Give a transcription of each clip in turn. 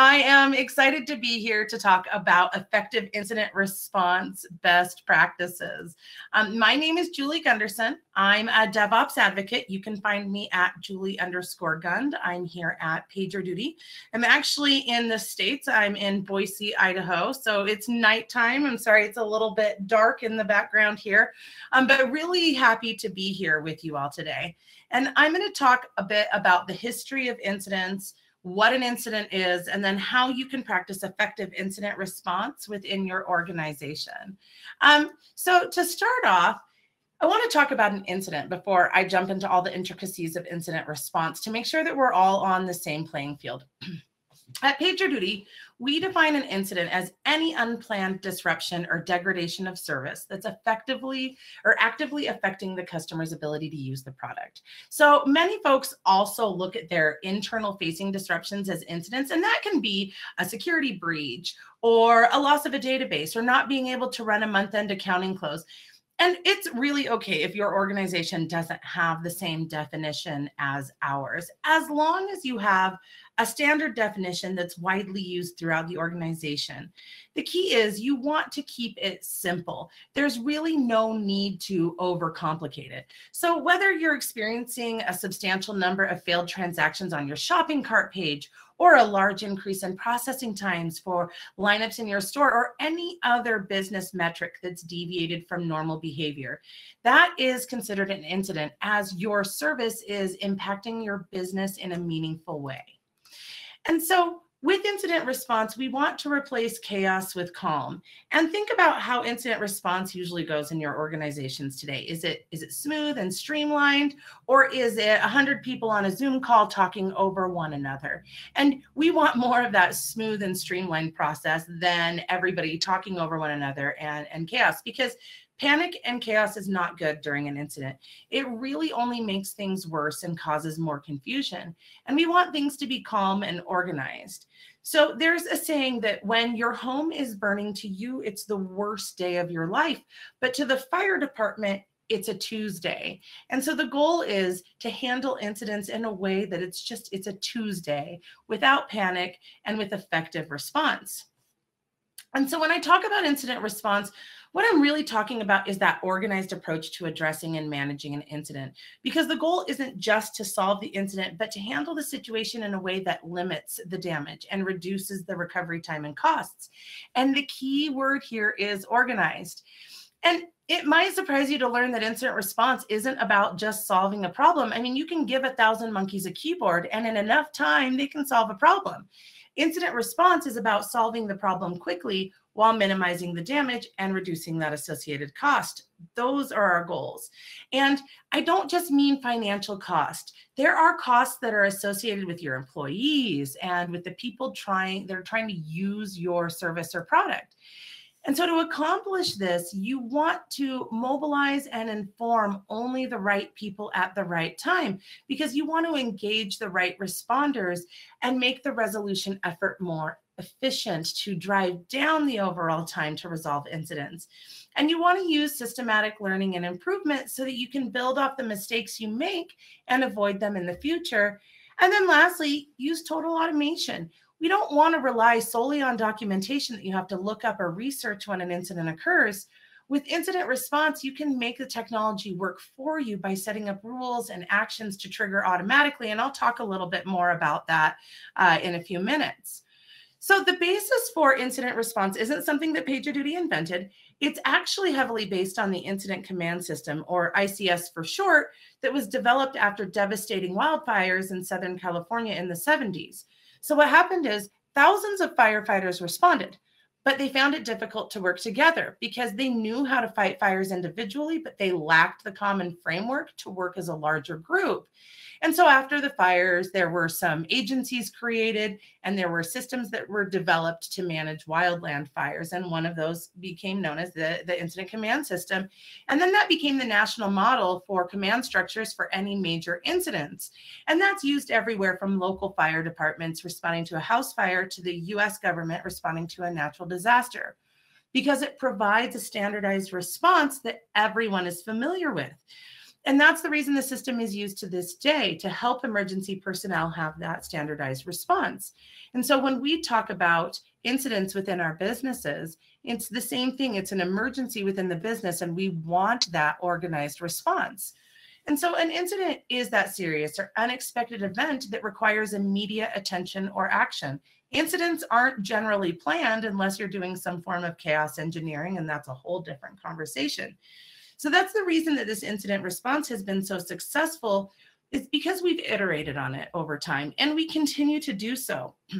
I am excited to be here to talk about effective incident response best practices. Um, my name is Julie Gunderson. I'm a DevOps advocate. You can find me at Julie underscore Gund. I'm here at PagerDuty. I'm actually in the States. I'm in Boise, Idaho. So it's nighttime. I'm sorry, it's a little bit dark in the background here, um, but really happy to be here with you all today. And I'm going to talk a bit about the history of incidents what an incident is, and then how you can practice effective incident response within your organization. Um, so, to start off, I want to talk about an incident before I jump into all the intricacies of incident response to make sure that we're all on the same playing field. At PagerDuty, we define an incident as any unplanned disruption or degradation of service that's effectively or actively affecting the customer's ability to use the product. So many folks also look at their internal facing disruptions as incidents, and that can be a security breach or a loss of a database or not being able to run a month end accounting close. And it's really okay if your organization doesn't have the same definition as ours, as long as you have a standard definition that's widely used throughout the organization. The key is you want to keep it simple. There's really no need to overcomplicate it. So, whether you're experiencing a substantial number of failed transactions on your shopping cart page, or a large increase in processing times for lineups in your store, or any other business metric that's deviated from normal behavior, that is considered an incident as your service is impacting your business in a meaningful way. And so with incident response, we want to replace chaos with calm and think about how incident response usually goes in your organizations today. Is it is it smooth and streamlined or is it 100 people on a Zoom call talking over one another? And we want more of that smooth and streamlined process than everybody talking over one another and and chaos because Panic and chaos is not good during an incident. It really only makes things worse and causes more confusion. And we want things to be calm and organized. So there's a saying that when your home is burning to you, it's the worst day of your life. But to the fire department, it's a Tuesday. And so the goal is to handle incidents in a way that it's just, it's a Tuesday without panic and with effective response. And so when I talk about incident response, what I'm really talking about is that organized approach to addressing and managing an incident, because the goal isn't just to solve the incident, but to handle the situation in a way that limits the damage and reduces the recovery time and costs. And the key word here is organized. And it might surprise you to learn that incident response isn't about just solving a problem. I mean, you can give a thousand monkeys a keyboard, and in enough time, they can solve a problem. Incident response is about solving the problem quickly while minimizing the damage and reducing that associated cost. Those are our goals. And I don't just mean financial cost. There are costs that are associated with your employees and with the people trying they're trying to use your service or product. And so, to accomplish this, you want to mobilize and inform only the right people at the right time because you want to engage the right responders and make the resolution effort more efficient to drive down the overall time to resolve incidents. And you want to use systematic learning and improvement so that you can build off the mistakes you make and avoid them in the future. And then lastly, use total automation. We don't want to rely solely on documentation that you have to look up or research when an incident occurs. With incident response, you can make the technology work for you by setting up rules and actions to trigger automatically. And I'll talk a little bit more about that uh, in a few minutes. So the basis for incident response isn't something that PagerDuty invented. It's actually heavily based on the Incident Command System, or ICS for short, that was developed after devastating wildfires in Southern California in the 70s. So what happened is thousands of firefighters responded, but they found it difficult to work together because they knew how to fight fires individually, but they lacked the common framework to work as a larger group. And so after the fires, there were some agencies created and there were systems that were developed to manage wildland fires. And one of those became known as the, the Incident Command System. And then that became the national model for command structures for any major incidents. And that's used everywhere from local fire departments responding to a house fire to the US government responding to a natural disaster because it provides a standardized response that everyone is familiar with. And that's the reason the system is used to this day to help emergency personnel have that standardized response. And so when we talk about incidents within our businesses, it's the same thing. It's an emergency within the business, and we want that organized response. And so an incident is that serious or unexpected event that requires immediate attention or action. Incidents aren't generally planned unless you're doing some form of chaos engineering, and that's a whole different conversation. So that's the reason that this incident response has been so successful is because we've iterated on it over time and we continue to do so.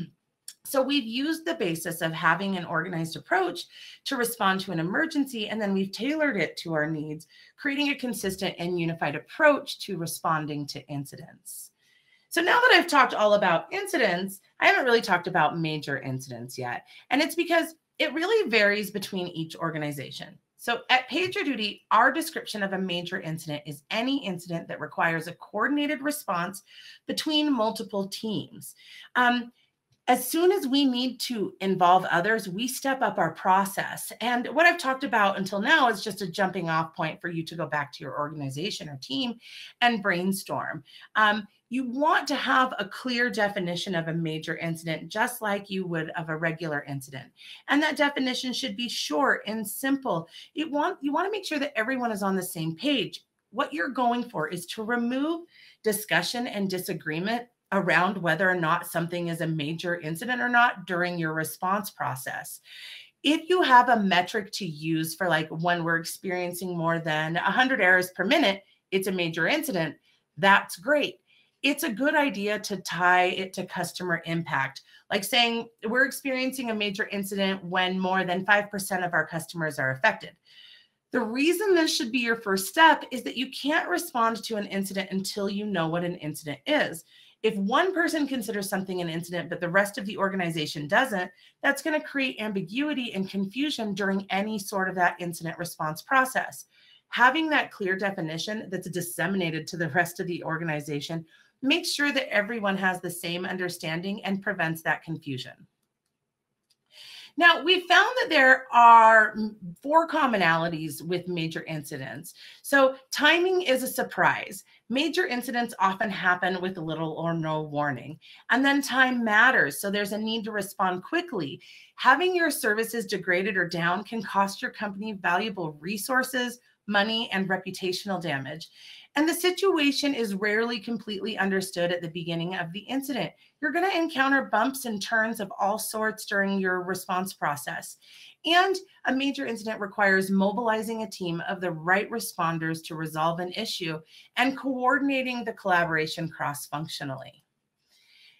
So we've used the basis of having an organized approach to respond to an emergency, and then we've tailored it to our needs, creating a consistent and unified approach to responding to incidents. So now that I've talked all about incidents, I haven't really talked about major incidents yet. And it's because it really varies between each organization. So at PagerDuty, our description of a major incident is any incident that requires a coordinated response between multiple teams. Um, as soon as we need to involve others, we step up our process. And what I've talked about until now is just a jumping off point for you to go back to your organization or team and brainstorm. Um, you want to have a clear definition of a major incident, just like you would of a regular incident. And that definition should be short and simple. You want, you want to make sure that everyone is on the same page. What you're going for is to remove discussion and disagreement around whether or not something is a major incident or not during your response process. If you have a metric to use for like when we're experiencing more than 100 errors per minute, it's a major incident. That's great. It's a good idea to tie it to customer impact, like saying we're experiencing a major incident when more than 5% of our customers are affected. The reason this should be your first step is that you can't respond to an incident until you know what an incident is. If one person considers something an incident, but the rest of the organization doesn't, that's going to create ambiguity and confusion during any sort of that incident response process. Having that clear definition that's disseminated to the rest of the organization makes sure that everyone has the same understanding and prevents that confusion. Now, we found that there are four commonalities with major incidents. So, timing is a surprise. Major incidents often happen with little or no warning. And then time matters. So, there's a need to respond quickly. Having your services degraded or down can cost your company valuable resources, money, and reputational damage. And the situation is rarely completely understood at the beginning of the incident. You're going to encounter bumps and turns of all sorts during your response process. And a major incident requires mobilizing a team of the right responders to resolve an issue and coordinating the collaboration cross functionally.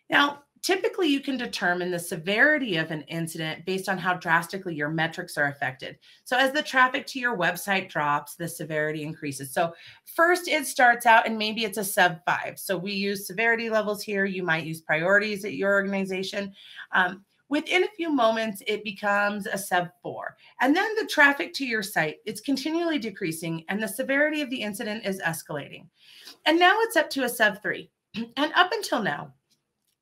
Now, typically you can determine the severity of an incident based on how drastically your metrics are affected. So as the traffic to your website drops, the severity increases. So first it starts out and maybe it's a SEV five. So we use severity levels here. You might use priorities at your organization. Um, within a few moments it becomes a SEV 4 and then the traffic to your site it's continually decreasing and the severity of the incident is escalating and now it's up to a SEV 3 and up until now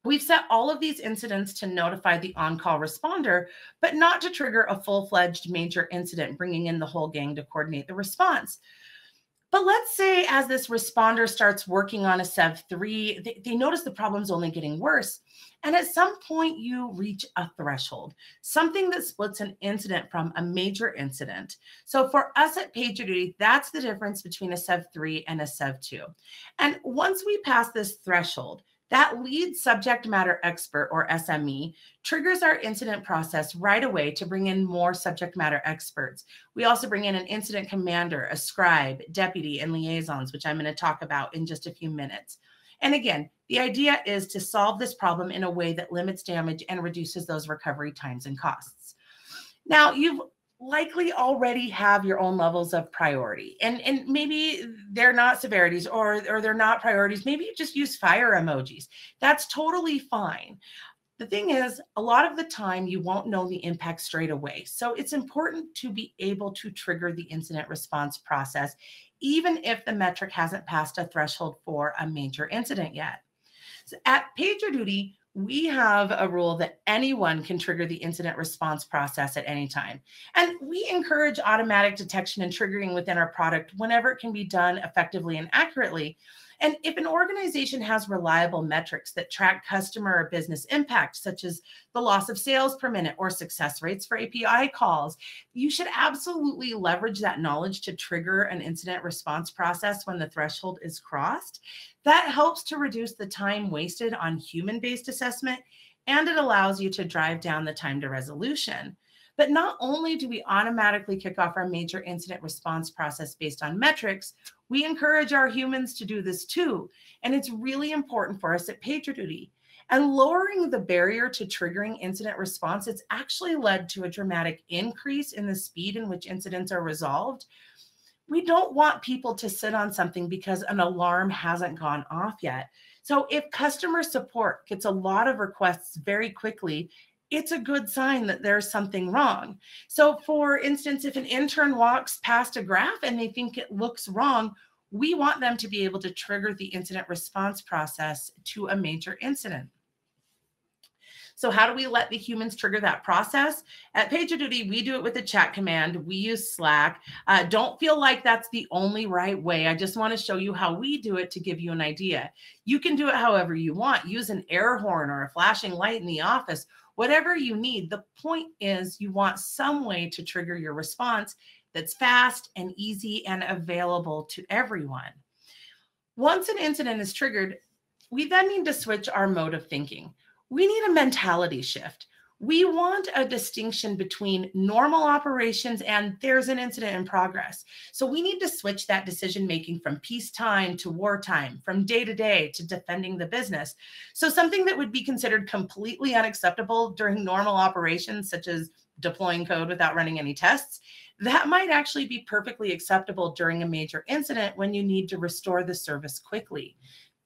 We've set all of these incidents to notify the on call responder, but not to trigger a full fledged major incident, bringing in the whole gang to coordinate the response. But let's say as this responder starts working on a SEV3, they, they, notice the problem's only getting worse. And at some point, you reach a threshold, something that splits an incident from a major incident. So for us at PagerDuty, that's the difference between a SEV3 and a SEV2. And once we pass this threshold, that lead subject matter expert or SME triggers our incident process right away to bring in more subject matter experts. We also bring in an incident commander, a scribe, deputy, and liaisons, which I'm going to talk about in just a few minutes. And again, the idea is to solve this problem in a way that limits damage and reduces those recovery times and costs. Now, you've likely already have your own levels of priority. And and maybe they're not severities or or they're not priorities. Maybe you just use fire emojis. That's totally fine. The thing is a lot of the time you won't know the impact straight away. So it's important to be able to trigger the incident response process even if the metric hasn't passed a threshold for a major incident yet. So at pagerduty we have a rule that anyone can trigger the incident response process at any time. And we encourage automatic detection and triggering within our product whenever it can be done effectively and accurately. And if an organization has reliable metrics that track customer or business impact, such as the loss of sales per minute or success rates for API calls, you should absolutely leverage that knowledge to trigger an incident response process when the threshold is crossed. That helps to reduce the time wasted on human based assessment and it allows you to drive down the time to resolution. But not only do we automatically kick off our major incident response process based on metrics, we encourage our humans to do this too. And it's really important for us at PagerDuty. And lowering the barrier to triggering incident response, it's actually led to a dramatic increase in the speed in which incidents are resolved. We don't want people to sit on something because an alarm hasn't gone off yet. So if customer support gets a lot of requests very quickly, it's a good sign that there's something wrong. So, for instance, if an intern walks past a graph and they think it looks wrong, we want them to be able to trigger the incident response process to a major incident. So, how do we let the humans trigger that process? At PagerDuty, we do it with the chat command. We use Slack. Uh, don't feel like that's the only right way. I just want to show you how we do it to give you an idea. You can do it however you want. Use an air horn or a flashing light in the office whatever you need. The point is, you want some way to trigger your response that's fast and easy and available to everyone. Once an incident is triggered, we then need to switch our mode of thinking. We need a mentality shift we want a distinction between normal operations and there's an incident in progress. So we need to switch that decision making from peacetime to wartime, from day to day to defending the business. So something that would be considered completely unacceptable during normal operations, such as deploying code without running any tests, that might actually be perfectly acceptable during a major incident when you need to restore the service quickly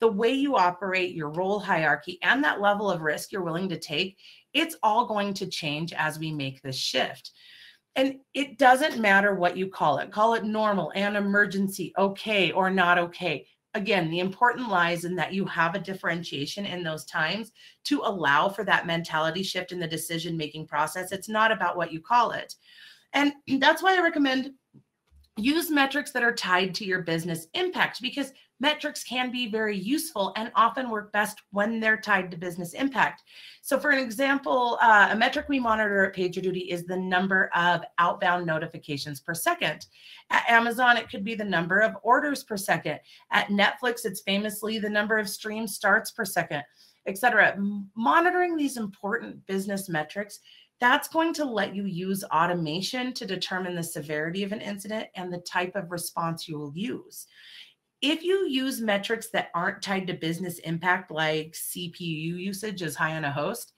the way you operate, your role hierarchy, and that level of risk you're willing to take it's all going to change as we make this shift. And it doesn't matter what you call it, call it normal, and emergency, okay, or not okay. Again, the important lies in that you have a differentiation in those times to allow for that mentality shift in the decision making process. It's not about what you call it. And that's why I recommend use metrics that are tied to your business impact because metrics can be very useful and often work best when they're tied to business impact. So, for an example, uh, a metric we monitor at PagerDuty is the number of outbound notifications per second. At Amazon, it could be the number of orders per second. At Netflix, it's famously the number of stream starts per second, et etc. Monitoring these important business metrics that's going to let you use automation to determine the severity of an incident and the type of response you will use. If you use metrics that aren't tied to business impact, like CPU usage is high on a host,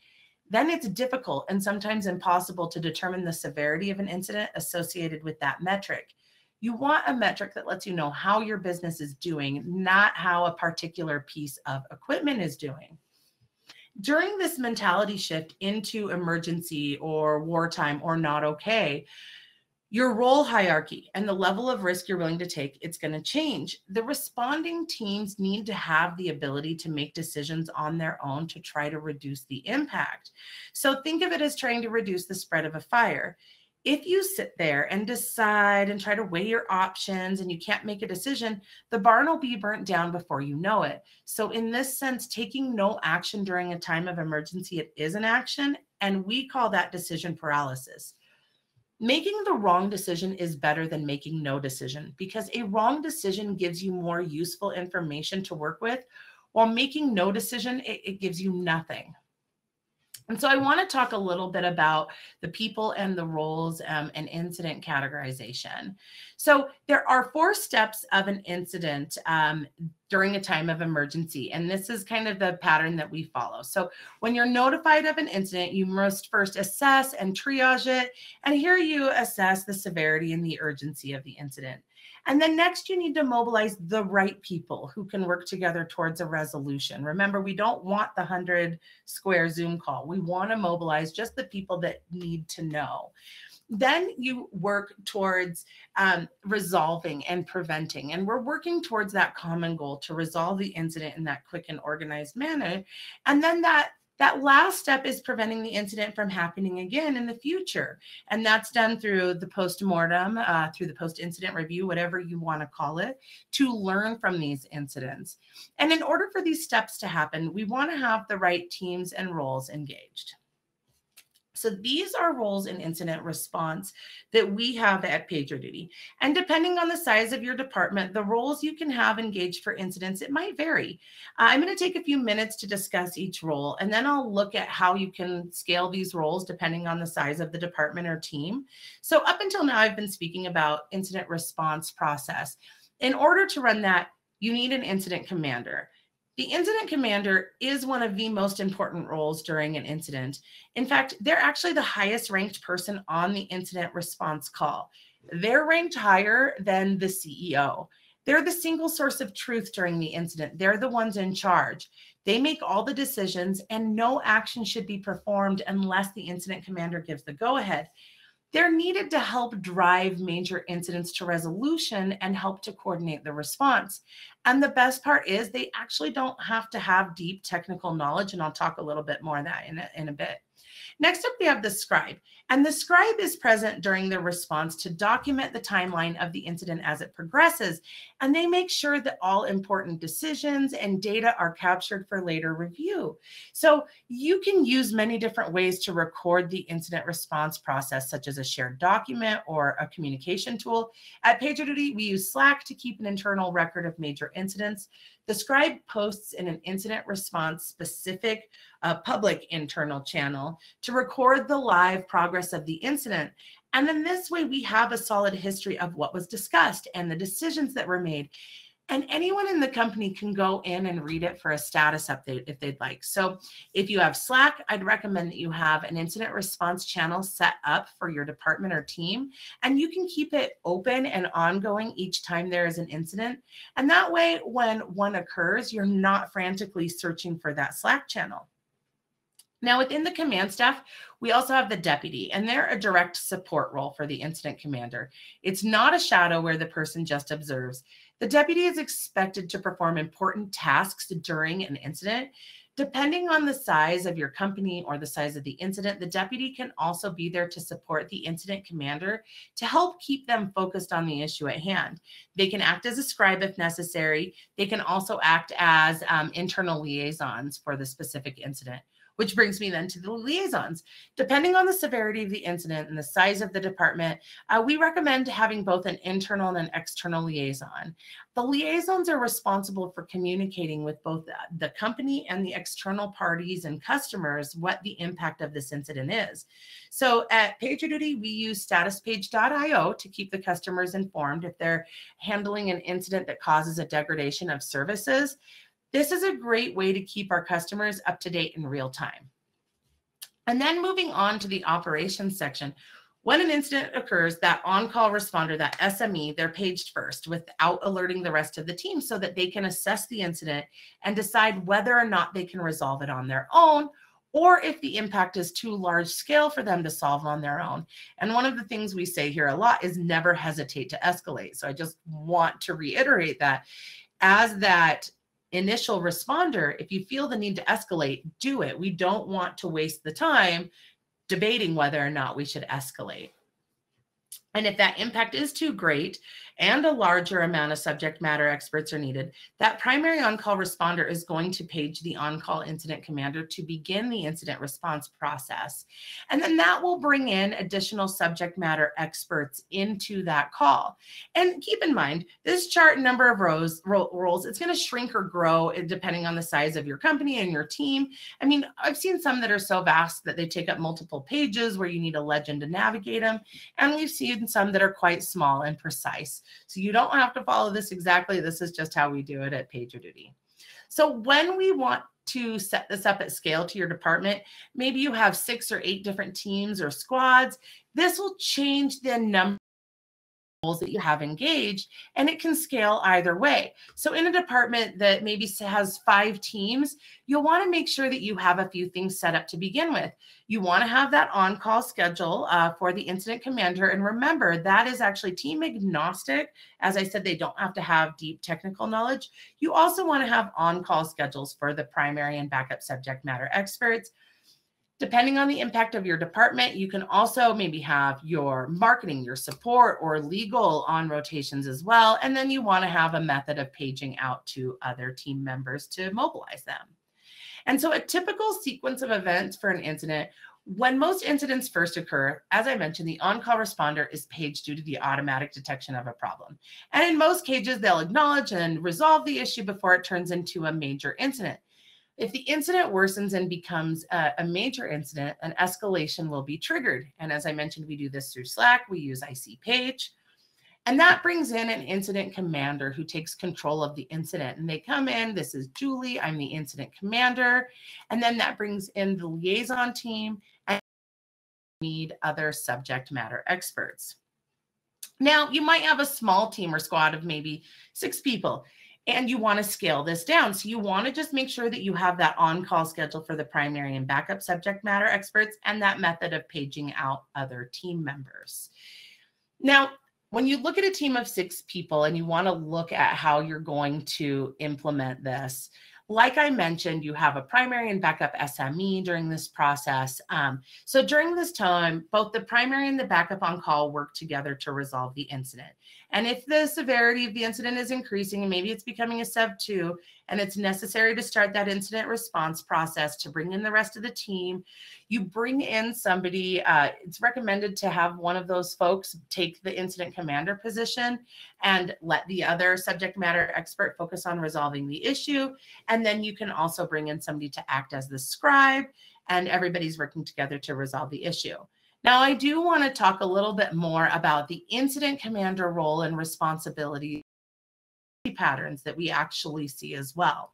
then it's difficult and sometimes impossible to determine the severity of an incident associated with that metric. You want a metric that lets you know how your business is doing, not how a particular piece of equipment is doing. During this mentality shift into emergency or wartime or not okay, your role hierarchy and the level of risk you're willing to take it's going to change the responding teams need to have the ability to make decisions on their own to try to reduce the impact so think of it as trying to reduce the spread of a fire if you sit there and decide and try to weigh your options and you can't make a decision, the barn will be burnt down before you know it. So, in this sense, taking no action during a time of emergency, it is an action. And we call that decision paralysis making the wrong decision is better than making no decision because a wrong decision gives you more useful information to work with while making no decision it, it gives you nothing and so I want to talk a little bit about the people and the roles um, and incident categorization. So there are four steps of an incident um, during a time of emergency. And this is kind of the pattern that we follow. So when you're notified of an incident, you must first assess and triage it. And here you assess the severity and the urgency of the incident. And then next, you need to mobilize the right people who can work together towards a resolution. Remember, we don't want the 100 square Zoom call. We want to mobilize just the people that need to know. Then you work towards um, resolving and preventing. And we're working towards that common goal to resolve the incident in that quick and organized manner. And then that That last step is preventing the incident from happening again in the future. And that's done through the post-mortem, uh, through the post-incident review, whatever you want to call it, to learn from these incidents. And in order for these steps to happen, we want to have the right teams and roles engaged. So these are roles in incident response that we have at PagerDuty. And depending on the size of your department, the roles you can have engaged for incidents, it might vary. Uh, I'm going to take a few minutes to discuss each role, and then I'll look at how you can scale these roles depending on the size of the department or team. So up until now, I've been speaking about incident response process. In order to run that, you need an incident commander. The incident commander is one of the most important roles during an incident. In fact, they're actually the highest ranked person on the incident response call. They're ranked higher than the CEO. They're the single source of truth during the incident. They're the ones in charge. They make all the decisions, and no action should be performed unless the incident commander gives the go ahead. They're needed to help drive major incidents to resolution and help to coordinate the response. And the best part is they actually don't have to have deep technical knowledge. And I'll talk a little bit more of that in a, in a bit. Next up, we have the scribe. And the scribe is present during the response to document the timeline of the incident as it progresses. And they make sure that all important decisions and data are captured for later review. So you can use many different ways to record the incident response process, such as a shared document or a communication tool. At PagerDuty, we use Slack to keep an internal record of major incidents. The scribe posts in an incident response specific uh, public internal channel to record the live progress of the incident. And then this way we have a solid history of what was discussed and the decisions that were made. And anyone in the company can go in and read it for a status update if they'd like. So if you have Slack, I'd recommend that you have an incident response channel set up for your department or team. And you can keep it open and ongoing each time there is an incident. And that way, when one occurs, you're not frantically searching for that Slack channel. Now, within the command staff, we also have the deputy, and they're a direct support role for the incident commander. It's not a shadow where the person just observes. The deputy is expected to perform important tasks during an incident. Depending on the size of your company or the size of the incident, the deputy can also be there to support the incident commander to help keep them focused on the issue at hand. They can act as a scribe if necessary. They can also act as um, internal liaisons for the specific incident which brings me then to the liaisons. Depending on the severity of the incident and the size of the department, uh, we recommend having both an internal and an external liaison. The liaisons are responsible for communicating with both the company and the external parties and customers what the impact of this incident is. So at PagerDuty, we use statuspage.io to keep the customers informed if they're handling an incident that causes a degradation of services. This is a great way to keep our customers up to date in real time. And then moving on to the operations section, when an incident occurs, that on-call responder, that SME, they're paged first without alerting the rest of the team so that they can assess the incident and decide whether or not they can resolve it on their own or if the impact is too large scale for them to solve on their own. And one of the things we say here a lot is never hesitate to escalate. So I just want to reiterate that as that initial responder, if you feel the need to escalate, do it. We don't want to waste the time debating whether or not we should escalate. And if that impact is too great and a larger amount of subject matter experts are needed, that primary on-call responder is going to page the on-call incident commander to begin the incident response process. And then that will bring in additional subject matter experts into that call. And keep in mind, this chart number of rows ro roles, it's going to shrink or grow eh, depending on the size of your company and your team. I mean, I've seen some that are so vast that they take up multiple pages where you need a legend to navigate them. And we've seen some that are quite small and precise. So you don't have to follow this exactly. This is just how we do it at PagerDuty. So when we want to set this up at scale to your department, maybe you have six or eight different teams or squads. This will change the number that you have engaged and it can scale either way. So in a department that maybe has five teams, you'll want to make sure that you have a few things set up to begin with. You want to have that on-call schedule uh, for the incident commander. And remember, that is actually team agnostic. As I said, they don't have to have deep technical knowledge. You also want to have on-call schedules for the primary and backup subject matter experts Depending on the impact of your department, you can also maybe have your marketing, your support, or legal on rotations as well. And then you want to have a method of paging out to other team members to mobilize them. And so, a typical sequence of events for an incident when most incidents first occur, as I mentioned, the on call responder is paged due to the automatic detection of a problem. And in most cases, they'll acknowledge and resolve the issue before it turns into a major incident. If the incident worsens and becomes a, a, major incident, an escalation will be triggered. And as I mentioned, we do this through Slack, we use IC Page. And that brings in an incident commander who takes control of the incident. And they come in, this is Julie, I'm the incident commander. And then that brings in the liaison team and need other subject matter experts. Now, you might have a small team or squad of maybe six people and you want to scale this down. So you want to just make sure that you have that on-call schedule for the primary and backup subject matter experts and that method of paging out other team members. Now, when you look at a team of six people and you want to look at how you're going to implement this, like I mentioned, you have a primary and backup SME during this process. Um, so during this time, both the primary and the backup on call work together to resolve the incident. And if the severity of the incident is increasing and maybe it's becoming a SEV 2 and it's necessary to start that incident response process to bring in the rest of the team, you bring in somebody. Uh, it's recommended to have one of those folks take the incident commander position and let the other subject matter expert focus on resolving the issue. And then you can also bring in somebody to act as the scribe, and everybody's working together to resolve the issue. Now, I do want to talk a little bit more about the incident commander role and responsibility patterns that we actually see as well.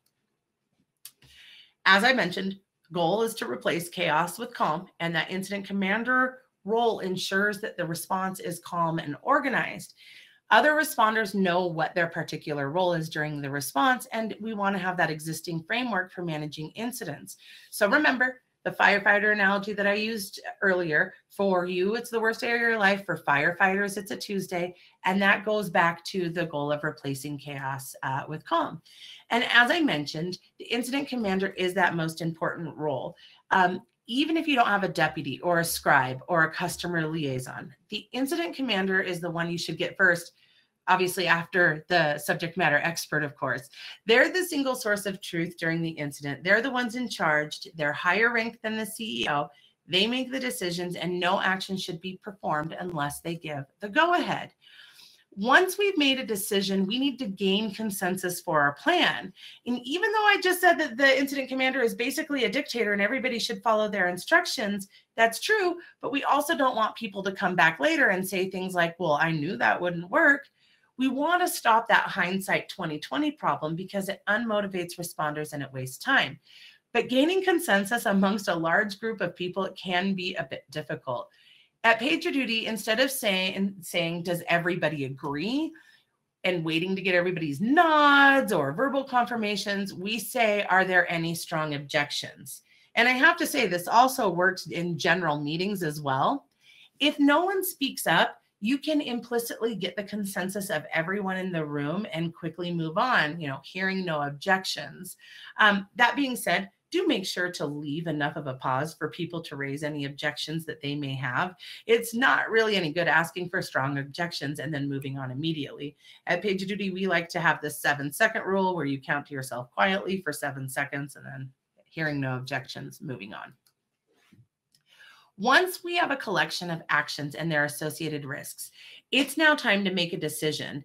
As I mentioned, goal is to replace chaos with calm, and that incident commander role ensures that the response is calm and organized. Other responders know what their particular role is during the response, and we want to have that existing framework for managing incidents. So remember, the firefighter analogy that I used earlier for you, it's the worst day of your life. For firefighters, it's a Tuesday. And that goes back to the goal of replacing chaos uh, with calm. And as I mentioned, the incident commander is that most important role. Um, even if you don't have a deputy or a scribe or a customer liaison, the incident commander is the one you should get first obviously after the subject matter expert, of course. They're the single source of truth during the incident. They're the ones in charge. They're higher ranked than the CEO. They make the decisions, and no action should be performed unless they give the go ahead. Once we've made a decision, we need to gain consensus for our plan. And even though I just said that the incident commander is basically a dictator and everybody should follow their instructions, that's true. But we also don't want people to come back later and say things like, well, I knew that wouldn't work we want to stop that hindsight 2020 problem because it unmotivates responders and it wastes time. But gaining consensus amongst a large group of people can be a bit difficult. At PagerDuty, instead of saying saying does everybody agree and waiting to get everybody's nods or verbal confirmations, we say are there any strong objections? And I have to say this also works in general meetings as well. If no one speaks up, you can implicitly get the consensus of everyone in the room and quickly move on, you know, hearing no objections. Um, that being said, do make sure to leave enough of a pause for people to raise any objections that they may have. It's not really any good asking for strong objections and then moving on immediately. At PagerDuty, we like to have the seven second rule where you count to yourself quietly for seven seconds and then hearing no objections, moving on. Once we have a collection of actions and their associated risks, it's now time to make a decision.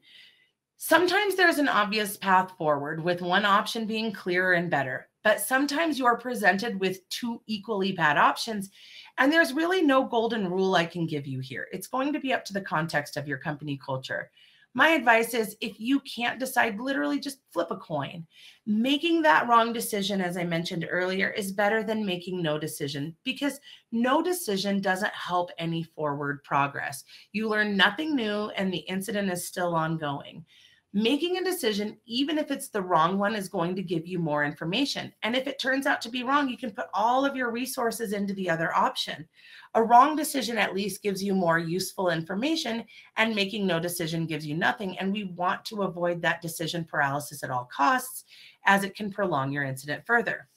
Sometimes there's an obvious path forward, with one option being clearer and better, but sometimes you're presented with two equally bad options. And there's really no golden rule I can give you here. It's going to be up to the context of your company culture. My advice is if you can't decide, literally just flip a coin. Making that wrong decision, as I mentioned earlier, is better than making no decision because no decision doesn't help any forward progress. You learn nothing new and the incident is still ongoing. Making a decision, even if it's the wrong one, is going to give you more information. And if it turns out to be wrong, you can put all of your resources into the other option. A wrong decision at least gives you more useful information, and making no decision gives you nothing. And we want to avoid that decision paralysis at all costs, as it can prolong your incident further.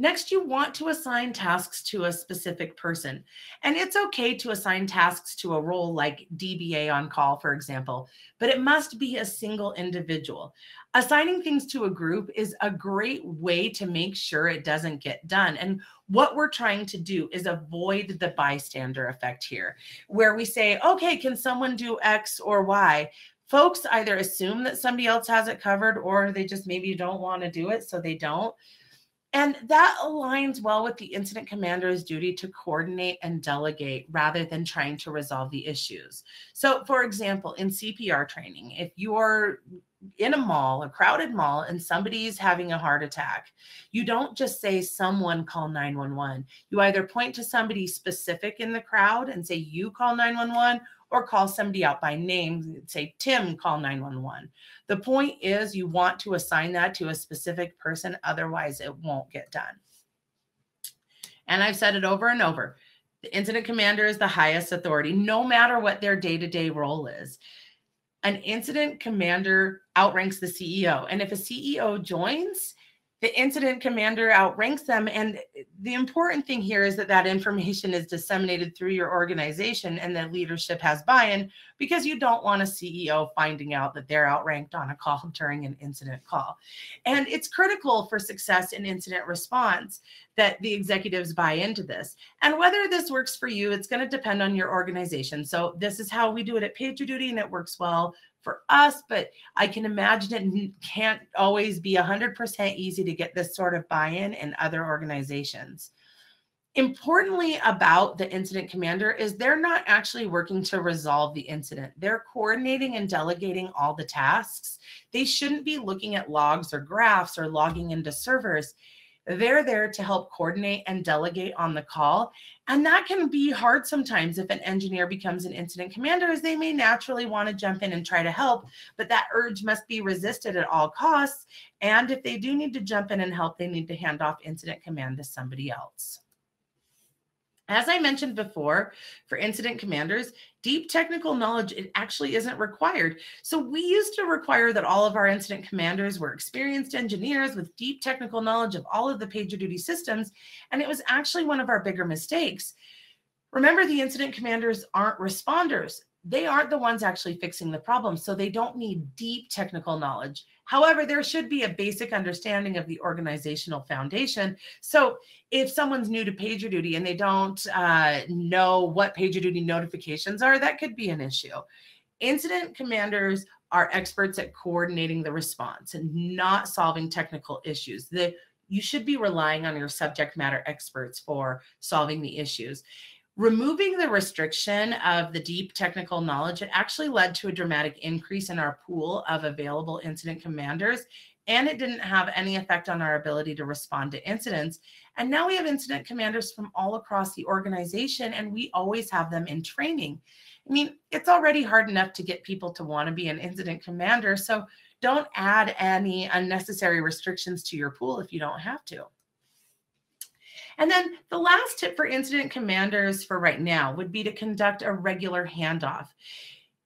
Next, you want to assign tasks to a specific person. And it's okay to assign tasks to a role like DBA on call, for example, but it must be a single individual. Assigning things to a group is a great way to make sure it doesn't get done. And what we're trying to do is avoid the bystander effect here, where we say, okay, can someone do X or Y? Folks either assume that somebody else has it covered or they just maybe don't want to do it, so they don't. And that aligns well with the incident commander's duty to coordinate and delegate rather than trying to resolve the issues. So, for example, in CPR training, if you're in a mall, a crowded mall, and somebody's having a heart attack, you don't just say, someone call 911. You either point to somebody specific in the crowd and say, you call 911, or call somebody out by name, say, Tim, call 911. The point is, you want to assign that to a specific person, otherwise, it won't get done. And I've said it over and over the incident commander is the highest authority, no matter what their day to day role is. An incident commander outranks the CEO. And if a CEO joins, the incident commander outranks them. And the important thing here is that that information is disseminated through your organization and that leadership has buy in because you don't want a CEO finding out that they're outranked on a call during an incident call. And it's critical for success in incident response that the executives buy into this. And whether this works for you, it's going to depend on your organization. So, this is how we do it at PagerDuty, and it works well for us, but I can imagine it can't always be 100% easy to get this sort of buy in in other organizations. Importantly, about the incident commander is they're not actually working to resolve the incident. They're coordinating and delegating all the tasks. They shouldn't be looking at logs or graphs or logging into servers. They're there to help coordinate and delegate on the call. And that can be hard sometimes if an engineer becomes an incident commander, as they may naturally want to jump in and try to help, but that urge must be resisted at all costs. And if they do need to jump in and help, they need to hand off incident command to somebody else. As I mentioned before, for incident commanders, deep technical knowledge it actually isn't required. So we used to require that all of our incident commanders were experienced engineers with deep technical knowledge of all of the PagerDuty systems, and it was actually one of our bigger mistakes. Remember, the incident commanders aren't responders. They aren't the ones actually fixing the problem, so they don't need deep technical knowledge. However, there should be a basic understanding of the organizational foundation. So if someone's new to PagerDuty and they don't uh, know what PagerDuty notifications are, that could be an issue. Incident commanders are experts at coordinating the response and not solving technical issues. The, you should be relying on your subject matter experts for solving the issues removing the restriction of the deep technical knowledge, it actually led to a dramatic increase in our pool of available incident commanders, and it didn't have any effect on our ability to respond to incidents. And now we have incident commanders from all across the organization, and we always have them in training. I mean, it's already hard enough to get people to want to be an incident commander. So don't add any unnecessary restrictions to your pool if you don't have to. And then the last tip for incident commanders for right now would be to conduct a regular handoff.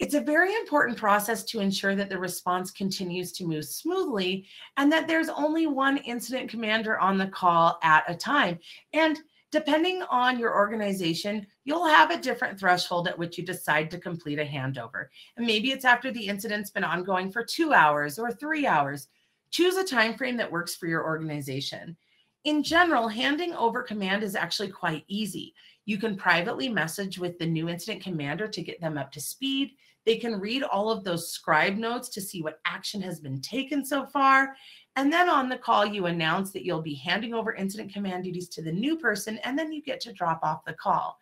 It's a very important process to ensure that the response continues to move smoothly and that there's only one incident commander on the call at a time. And depending on your organization, you'll have a different threshold at which you decide to complete a handover. And maybe it's after the incident's been ongoing for two hours or three hours. Choose a time frame that works for your organization in general, handing over command is actually quite easy. You can privately message with the new incident commander to get them up to speed. They can read all of those scribe notes to see what action has been taken so far. And then on the call, you announce that you'll be handing over incident command duties to the new person, and then you get to drop off the call.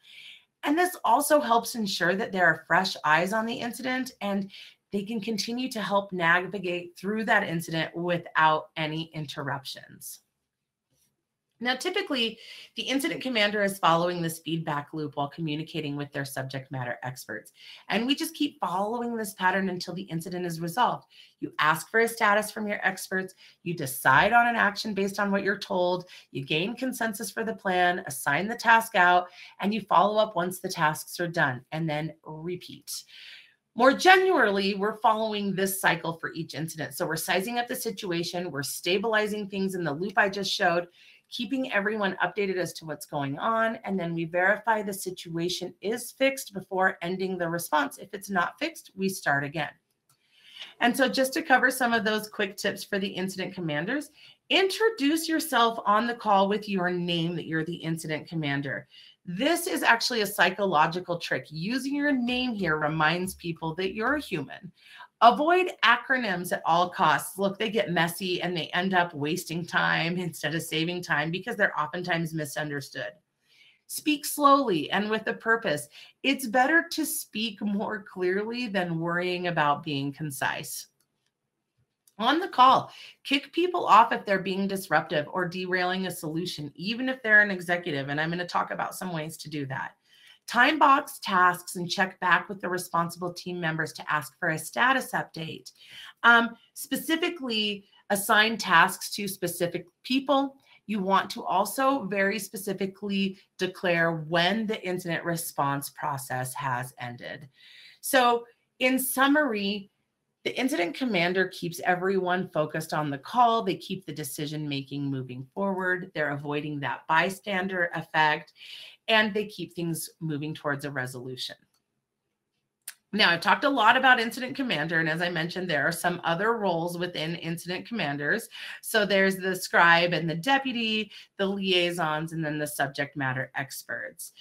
And this also helps ensure that there are fresh eyes on the incident and they can continue to help navigate through that incident without any interruptions. Now, typically, the incident commander is following this feedback loop while communicating with their subject matter experts. And we just keep following this pattern until the incident is resolved. You ask for a status from your experts, you decide on an action based on what you're told, you gain consensus for the plan, assign the task out, and you follow up once the tasks are done, and then repeat. More generally, we're following this cycle for each incident. So we're sizing up the situation, we're stabilizing things in the loop I just showed, keeping everyone updated as to what's going on. And then we verify the situation is fixed before ending the response. If it's not fixed, we start again. And so just to cover some of those quick tips for the incident commanders, introduce yourself on the call with your name that you're the incident commander. This is actually a psychological trick. Using your name here reminds people that you're a human. Avoid acronyms at all costs. Look, they get messy and they end up wasting time instead of saving time because they're oftentimes misunderstood. Speak slowly and with a purpose. It's better to speak more clearly than worrying about being concise. On the call, kick people off if they're being disruptive or derailing a solution, even if they're an executive. And I'm going to talk about some ways to do that. Time box tasks and check back with the responsible team members to ask for a status update. Um, specifically, assign tasks to specific people. You want to also very specifically declare when the incident response process has ended. So, in summary, the incident commander keeps everyone focused on the call. They keep the decision making moving forward. They're avoiding that bystander effect and they keep things moving towards a resolution. Now, I've talked a lot about incident commander, and as I mentioned, there are some other roles within incident commanders. So there's the scribe and the deputy, the liaisons, and then the subject matter experts.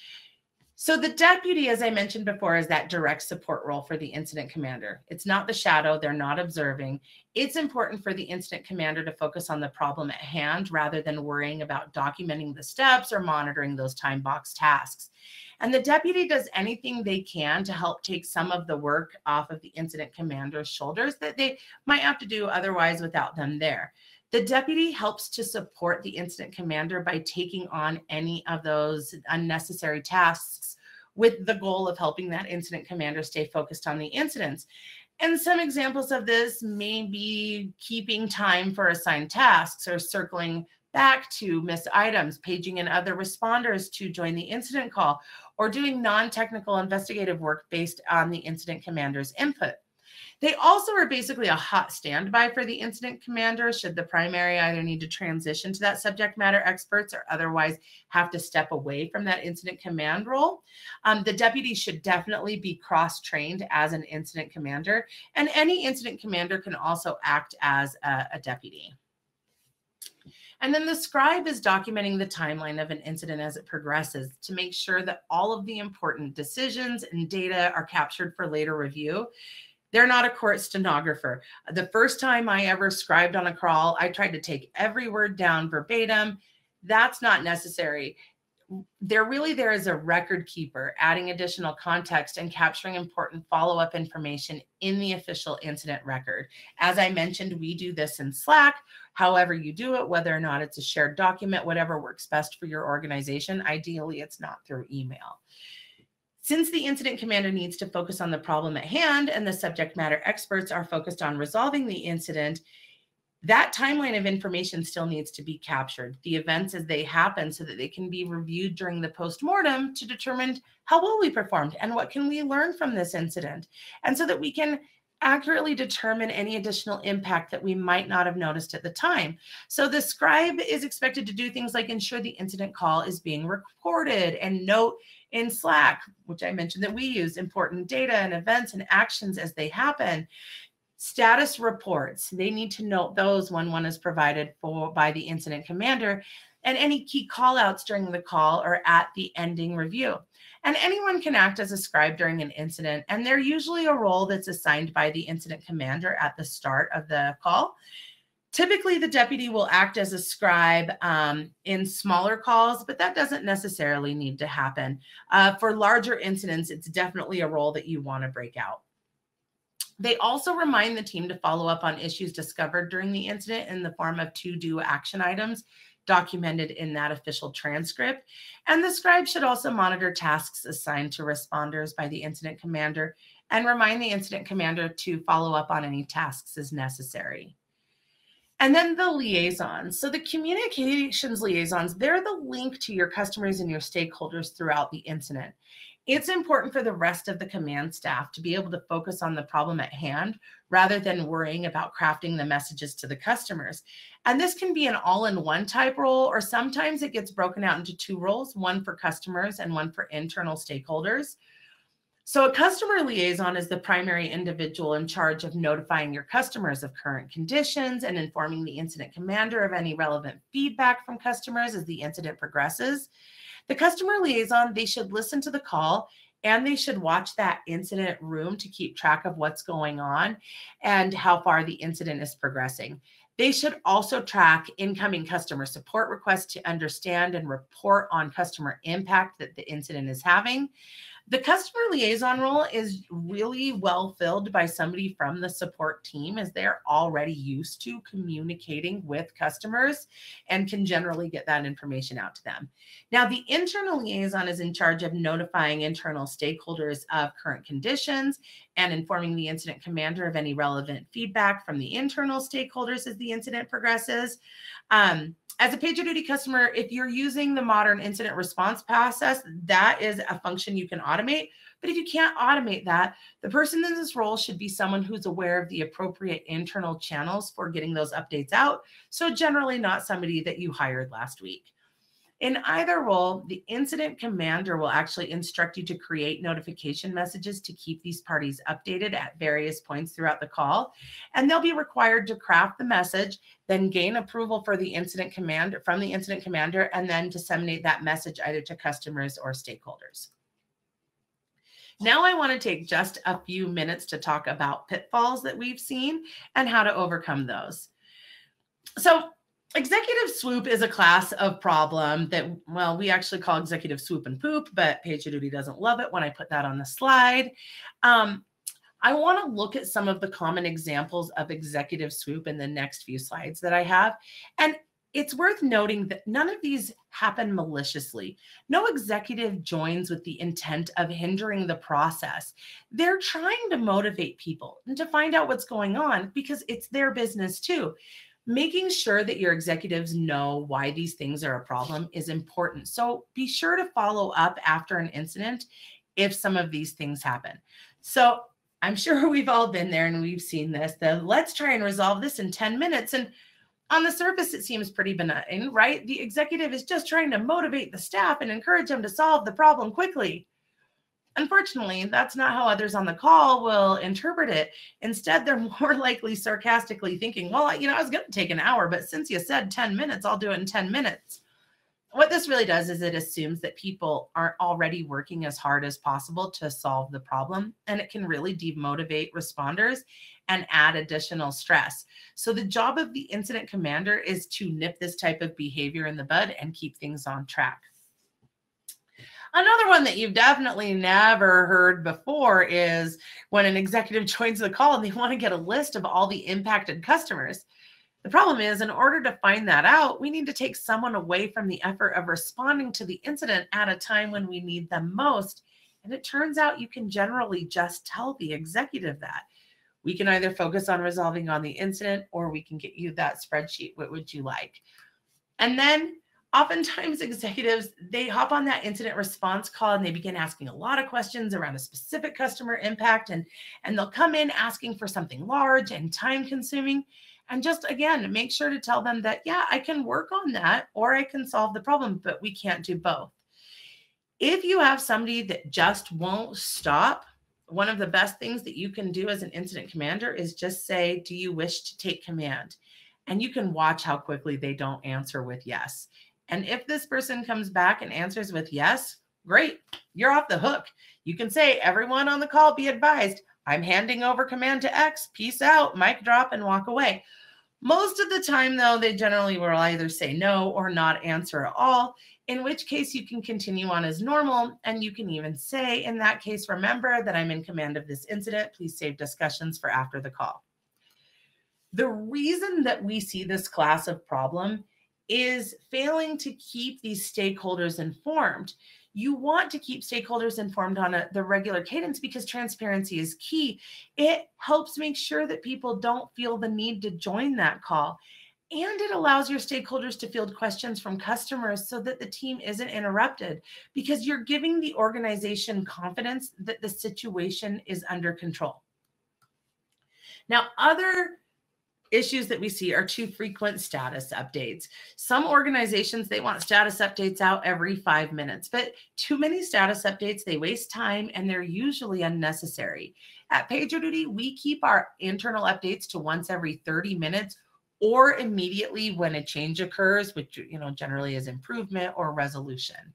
So the deputy, as I mentioned before, is that direct support role for the incident commander. It's not the shadow, they're not observing. It's important for the incident commander to focus on the problem at hand rather than worrying about documenting the steps or monitoring those time box tasks. And the deputy does anything they can to help take some of the work off of the incident commander's shoulders that they might have to do otherwise without them there. The deputy helps to support the incident commander by taking on any of those unnecessary tasks with the goal of helping that incident commander stay focused on the incidents. And some examples of this may be keeping time for assigned tasks or circling back to missed items, paging in other responders to join the incident call, or doing non technical investigative work based on the incident commander's input. They also are basically a hot standby for the incident commander should the primary either need to transition to that subject matter experts or otherwise have to step away from that incident command role. Um, the deputy should definitely be cross trained as an incident commander, and any incident commander can also act as a, a deputy. And then the scribe is documenting the timeline of an incident as it progresses to make sure that all of the important decisions and data are captured for later review. They're not a court stenographer. The first time I ever scribed on a crawl, I tried to take every word down verbatim. That's not necessary. They're really there as a record keeper, adding additional context and capturing important follow up information in the official incident record. As I mentioned, we do this in Slack. However, you do it, whether or not it's a shared document, whatever works best for your organization. Ideally, it's not through email. Since the incident commander needs to focus on the problem at hand and the subject matter experts are focused on resolving the incident, that timeline of information still needs to be captured, the events as they happen, so that they can be reviewed during the postmortem to determine how well we performed and what can we learn from this incident. And so that we can accurately determine any additional impact that we might not have noticed at the time. So the scribe is expected to do things like ensure the incident call is being recorded and note in Slack, which I mentioned that we use important data and events and actions as they happen. Status reports, they need to note those when one is provided for by the incident commander and any key callouts during the call or at the ending review. And anyone can act as a scribe during an incident, and they're usually a role that's assigned by the incident commander at the start of the call. Typically, the deputy will act as a scribe um, in smaller calls, but that doesn't necessarily need to happen. Uh, for larger incidents, it's definitely a role that you want to break out. They also remind the team to follow up on issues discovered during the incident in the form of to do action items documented in that official transcript. And the scribe should also monitor tasks assigned to responders by the incident commander and remind the incident commander to follow up on any tasks as necessary. And then the liaisons. So the communications liaisons, they're the link to your customers and your stakeholders throughout the incident. It's important for the rest of the command staff to be able to focus on the problem at hand rather than worrying about crafting the messages to the customers. And this can be an all in one type role, or sometimes it gets broken out into two roles one for customers and one for internal stakeholders. So, a customer liaison is the primary individual in charge of notifying your customers of current conditions and informing the incident commander of any relevant feedback from customers as the incident progresses. The customer liaison, they should listen to the call and they should watch that incident room to keep track of what's going on and how far the incident is progressing. They should also track incoming customer support requests to understand and report on customer impact that the incident is having. The customer liaison role is really well filled by somebody from the support team as they're already used to communicating with customers and can generally get that information out to them. Now, the internal liaison is in charge of notifying internal stakeholders of current conditions and informing the incident commander of any relevant feedback from the internal stakeholders as the incident progresses. Um, as a PagerDuty customer, if you're using the modern incident response process, that is a function you can automate. But if you can't automate that, the person in this role should be someone who's aware of the appropriate internal channels for getting those updates out. So, generally, not somebody that you hired last week. In either role, the incident commander will actually instruct you to create notification messages to keep these parties updated at various points throughout the call. And they'll be required to craft the message, then gain approval for the incident commander from the incident commander, and then disseminate that message either to customers or stakeholders. Now, I want to take just a few minutes to talk about pitfalls that we've seen and how to overcome those. So, executive swoop is a class of problem that, well, we actually call executive swoop and poop, but PagerDuty doesn't love it when I put that on the slide. Um, I want to look at some of the common examples of executive swoop in the next few slides that I have. And it's worth noting that none of these happen maliciously. No executive joins with the intent of hindering the process. They're trying to motivate people and to find out what's going on because it's their business too making sure that your executives know why these things are a problem is important. So be sure to follow up after an incident if some of these things happen. So I'm sure we've all been there and we've seen this. The let's try and resolve this in 10 minutes. And on the surface, it seems pretty benign, right? The executive is just trying to motivate the staff and encourage them to solve the problem quickly. Unfortunately, that's not how others on the call will interpret it. Instead, they're more likely sarcastically thinking, well, you know, I was going to take an hour, but since you said 10 minutes, I'll do it in 10 minutes. What this really does is it assumes that people aren't already working as hard as possible to solve the problem, and it can really demotivate responders and add additional stress. So, the job of the incident commander is to nip this type of behavior in the bud and keep things on track. Another one that you've definitely never heard before is when an executive joins the call and they want to get a list of all the impacted customers. The problem is, in order to find that out, we need to take someone away from the effort of responding to the incident at a time when we need them most. And it turns out you can generally just tell the executive that. We can either focus on resolving on the incident or we can get you that spreadsheet. What would you like? And then oftentimes executives they hop on that incident response call and they begin asking a lot of questions around a specific customer impact and and they'll come in asking for something large and time consuming. And just again make sure to tell them that yeah i can work on that or i can solve the problem but we can't do both. If you have somebody that just won't stop one of the best things that you can do as an incident commander is just say do you wish to take command? And you can watch how quickly they don't answer with yes and if this person comes back and answers with yes, great, you're off the hook. You can say, everyone on the call be advised, I'm handing over command to X, peace out, mic drop, and walk away. Most of the time, though, they generally will either say no or not answer at all, in which case you can continue on as normal. And you can even say, in that case, remember that I'm in command of this incident. Please save discussions for after the call. The reason that we see this class of problem is failing to keep these stakeholders informed you want to keep stakeholders informed on a, the regular cadence because transparency is key. It helps make sure that people don't feel the need to join that call. And it allows your stakeholders to field questions from customers so that the team isn't interrupted because you're giving the organization confidence that the situation is under control. Now, other issues that we see are too frequent status updates. Some organizations, they want status updates out every five minutes, but too many status updates, they waste time and they're usually unnecessary. At PagerDuty, we keep our internal updates to once every 30 minutes or immediately when a change occurs, which you know generally is improvement or resolution.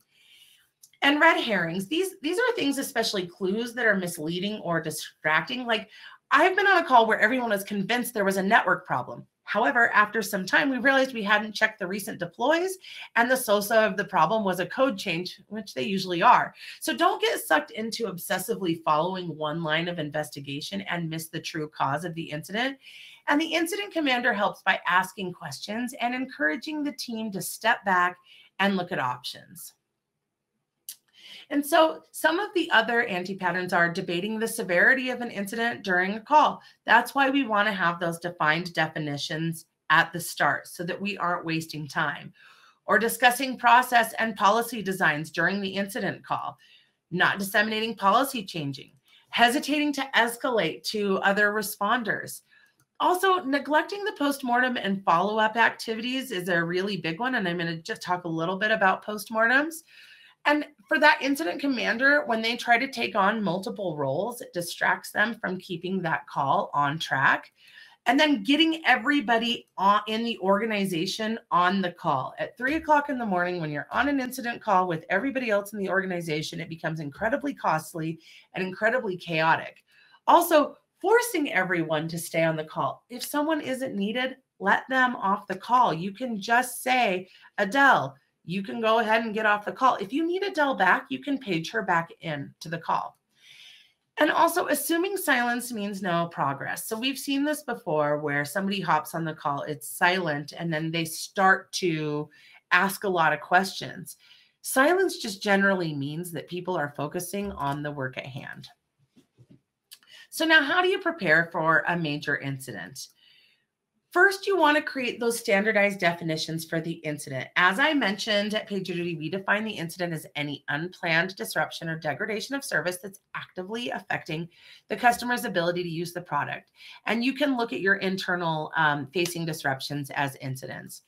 And red herrings, these these are things, especially clues that are misleading or distracting. Like I've been on a call where everyone was convinced there was a network problem. However, after some time, we realized we hadn't checked the recent deploys, and the SOSA of the problem was a code change, which they usually are. So don't get sucked into obsessively following one line of investigation and miss the true cause of the incident. And the incident commander helps by asking questions and encouraging the team to step back and look at options. And so some of the other anti patterns are debating the severity of an incident during a call. That's why we want to have those defined definitions at the start so that we aren't wasting time. Or discussing process and policy designs during the incident call, not disseminating policy changing, hesitating to escalate to other responders. Also, neglecting the postmortem and follow up activities is a really big one. And I'm going to just talk a little bit about postmortems. And for that incident commander, when they try to take on multiple roles, it distracts them from keeping that call on track. And then getting everybody on, in the organization on the call at three o'clock in the morning when you're on an incident call with everybody else in the organization, it becomes incredibly costly and incredibly chaotic. Also, forcing everyone to stay on the call. If someone isn't needed, let them off the call. You can just say, Adele, you can go ahead and get off the call. If you need Adele back, you can page her back in to the call. And also, assuming silence means no progress. So, we've seen this before where somebody hops on the call, it's silent, and then they start to ask a lot of questions. Silence just generally means that people are focusing on the work at hand. So, now how do you prepare for a major incident? First, you want to create those standardized definitions for the incident. As I mentioned at PagerDuty, we define the incident as any unplanned disruption or degradation of service that's actively affecting the customer's ability to use the product. And you can look at your internal um, facing disruptions as incidents.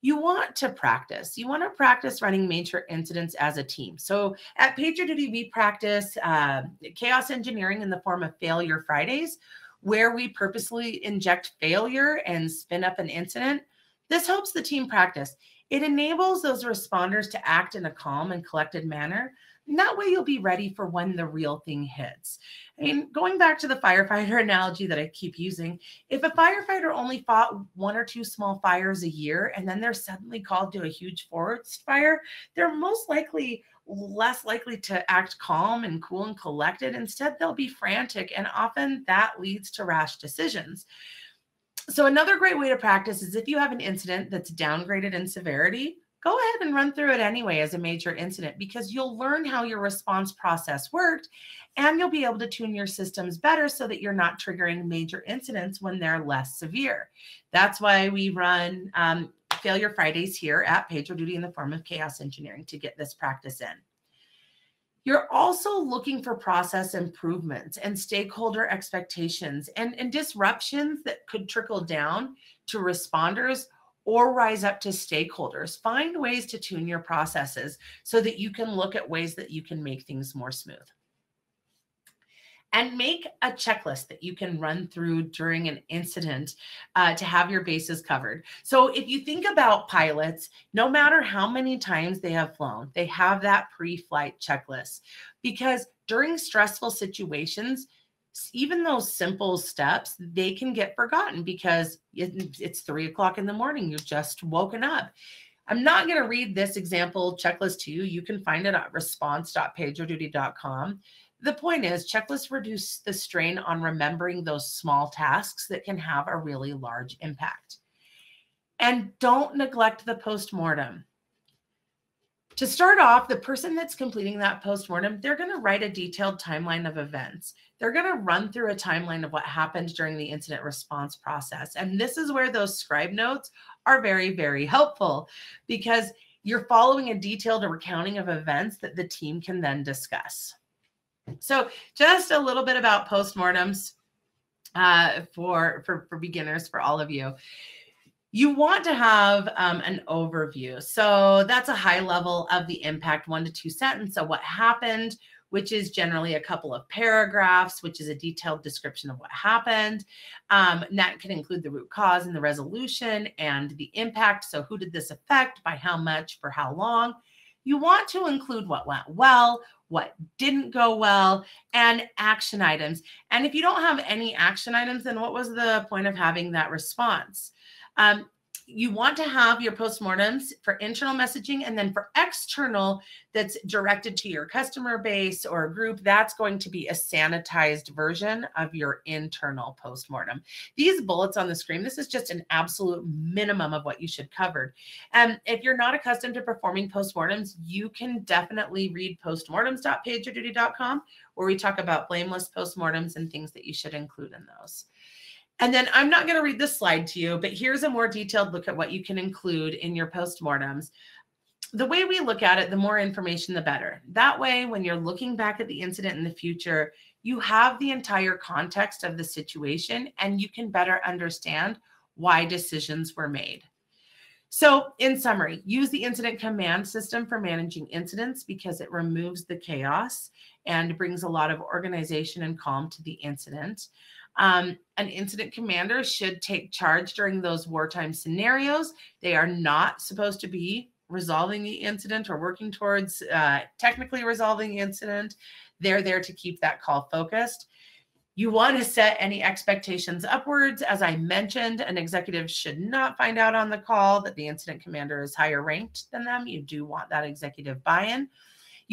You want to practice. You want to practice running major incidents as a team. So at PagerDuty, we practice uh, chaos engineering in the form of failure Fridays, where we purposely inject failure and spin up an incident, this helps the team practice. It enables those responders to act in a calm and collected manner. And that way, you'll be ready for when the real thing hits. I mean, going back to the firefighter analogy that I keep using, if a firefighter only fought one or two small fires a year and then they're suddenly called to a huge forest fire, they're most likely less likely to act calm and cool and collected. Instead, they'll be frantic, and often that leads to rash decisions. So, another great way to practice is if you have an incident that's downgraded in severity, go ahead and run through it anyway as a major incident because you'll learn how your response process worked and you'll be able to tune your systems better so that you're not triggering major incidents when they're less severe. That's why we run um, Failure Fridays here at PagerDuty in the form of chaos engineering to get this practice in. You're also looking for process improvements and stakeholder expectations and, and disruptions that could trickle down to responders or rise up to stakeholders. Find ways to tune your processes so that you can look at ways that you can make things more smooth and make a checklist that you can run through during an incident uh, to have your bases covered. So, if you think about pilots, no matter how many times they have flown, they have that pre flight checklist because during stressful situations, even those simple steps, they can get forgotten because it's three o'clock in the morning. You've just woken up. I'm not going to read this example checklist to you. You can find it at response.pagerduty.com. The point is, checklists reduce the strain on remembering those small tasks that can have a really large impact. And don't neglect the postmortem. To start off, the person that's completing that postmortem, they're going to write a detailed timeline of events. They're going to run through a timeline of what happened during the incident response process. And this is where those scribe notes are very, very helpful because you're following a detailed recounting of events that the team can then discuss. So, just a little bit about postmortems uh, for, for, for beginners, for all of you you want to have um, an overview. So that's a high level of the impact, one to two sentence of what happened, which is generally a couple of paragraphs, which is a detailed description of what happened. Um, that can include the root cause and the resolution and the impact. So, who did this affect, by how much, for how long? You want to include what went well, what didn't go well, and action items. And if you don't have any action items, then what was the point of having that response? Um, you want to have your postmortems for internal messaging and then for external that's directed to your customer base or group that's going to be a sanitized version of your internal postmortem. These bullets on the screen this is just an absolute minimum of what you should cover. And if you're not accustomed to performing postmortems you can definitely read postmortems.pagerduty.com where we talk about blameless postmortems and things that you should include in those and then I'm not going to read this slide to you, but here's a more detailed look at what you can include in your postmortems. The way we look at it, the more information, the better. That way, when you're looking back at the incident in the future, you have the entire context of the situation and you can better understand why decisions were made. So, in summary, use the incident command system for managing incidents because it removes the chaos and brings a lot of organization and calm to the incident. Um, an incident commander should take charge during those wartime scenarios. They are not supposed to be resolving the incident or working towards uh, technically resolving the incident. They're there to keep that call focused. You want to set any expectations upwards. As I mentioned, an executive should not find out on the call that the incident commander is higher ranked than them. You do want that executive buy in.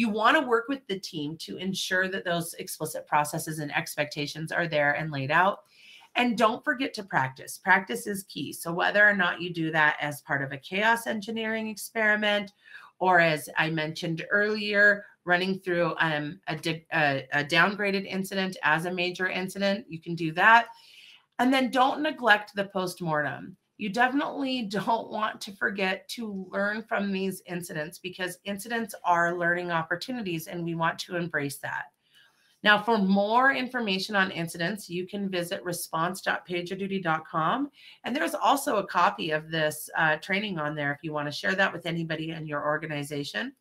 You want to work with the team to ensure that those explicit processes and expectations are there and laid out. And don't forget to practice. Practice is key. So, whether or not you do that as part of a chaos engineering experiment, or as I mentioned earlier, running through um, a, a, a downgraded incident as a major incident, you can do that. And then don't neglect the postmortem you definitely don't want to forget to learn from these incidents because incidents are learning opportunities and we want to embrace that. Now, for more information on incidents, you can visit response.pagerduty.com. And there's also a copy of this uh, training on there if you want to share that with anybody in your organization.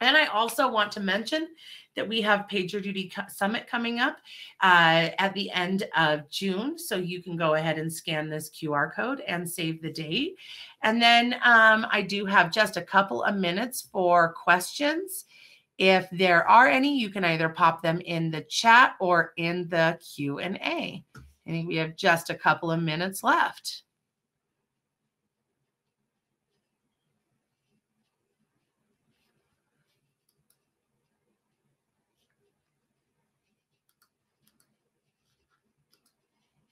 And I also want to mention that we have PagerDuty Summit coming up uh, at the end of June. So you can go ahead and scan this QR code and save the date. And then um, I do have just a couple of minutes for questions. If there are any, you can either pop them in the chat or in the Q&A. I think we have just a couple of minutes left.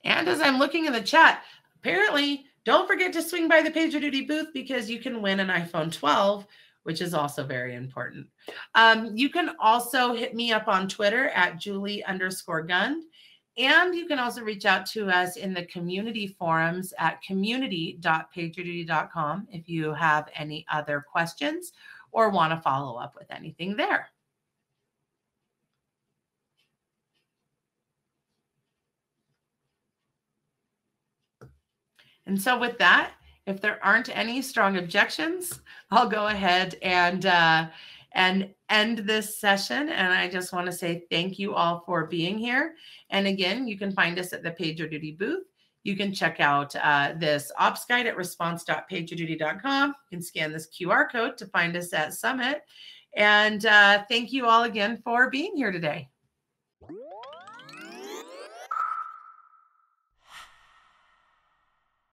And as I'm looking in the chat, apparently, don't forget to swing by the PagerDuty booth because you can win an iPhone 12, which is also very important. Um, you can also hit me up on Twitter at Julie underscore Gund. And you can also reach out to us in the community forums at community.pagerduty.com if you have any other questions or want to follow up with anything there. And so, with that, if there aren't any strong objections, I'll go ahead and uh, and end this session. And I just want to say thank you all for being here. And again, you can find us at the PagerDuty booth. You can check out uh, this ops guide at response.pagerduty.com. You can scan this QR code to find us at Summit. And uh, thank you all again for being here today.